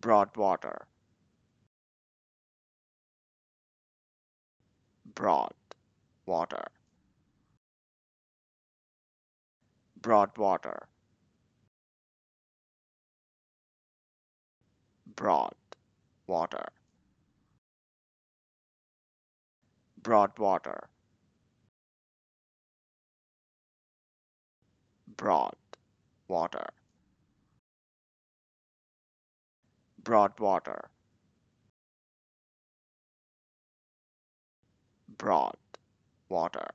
Broadwater broad water. Broadwater broad water Broad water. Broad water